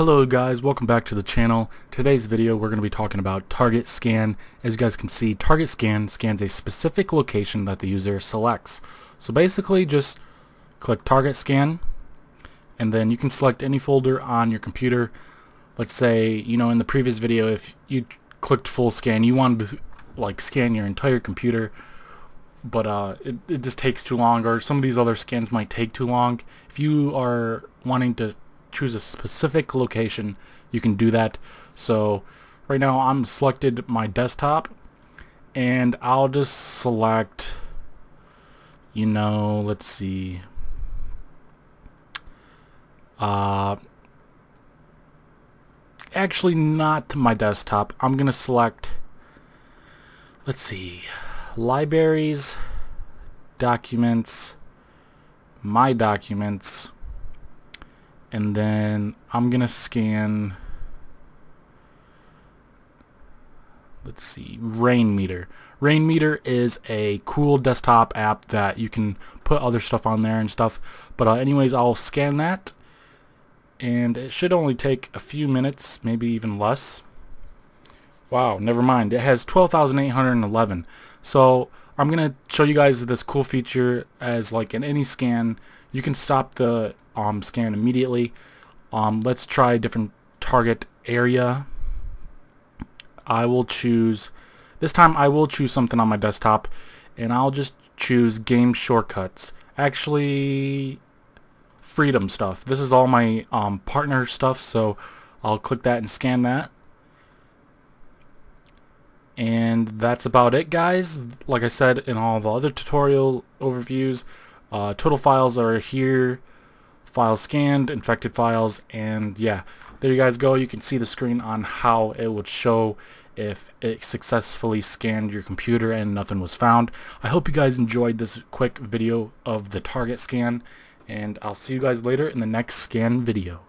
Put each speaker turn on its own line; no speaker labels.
Hello guys, welcome back to the channel. Today's video we're going to be talking about target scan. As you guys can see, target scan scans a specific location that the user selects. So basically just click target scan and then you can select any folder on your computer. Let's say, you know, in the previous video if you clicked full scan, you wanted to like scan your entire computer but uh, it, it just takes too long or some of these other scans might take too long. If you are wanting to choose a specific location you can do that. So right now I'm selected my desktop and I'll just select you know let's see. Uh, actually not my desktop. I'm gonna select let's see libraries documents my documents and then I'm gonna scan let's see Rainmeter Rainmeter is a cool desktop app that you can put other stuff on there and stuff but uh, anyways I'll scan that and it should only take a few minutes maybe even less. Wow never mind. It has 12,811 so I'm gonna show you guys this cool feature as like in any scan. You can stop the um, scan immediately. Um, let's try a different target area. I will choose this time I will choose something on my desktop and I'll just choose game shortcuts. Actually freedom stuff. This is all my um, partner stuff so I'll click that and scan that and that's about it guys. Like I said in all the other tutorial overviews uh, total files are here files scanned infected files and yeah. There you guys go. You can see the screen on how it would show if it successfully scanned your computer and nothing was found. I hope you guys enjoyed this quick video of the target scan and I'll see you guys later in the next scan video